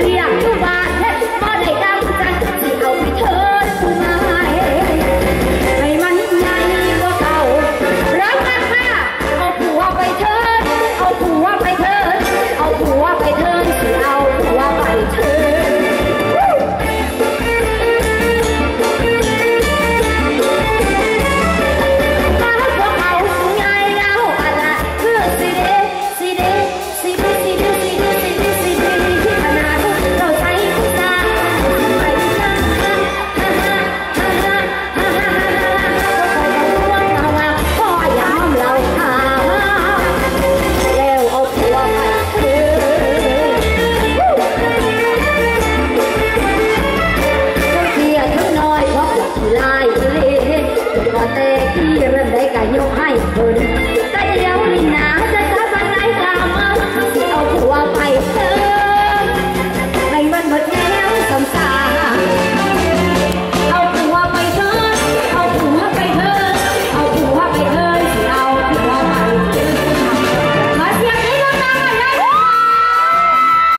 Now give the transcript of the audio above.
对呀。 เรื่องได้ก็ยกให้เพิ่น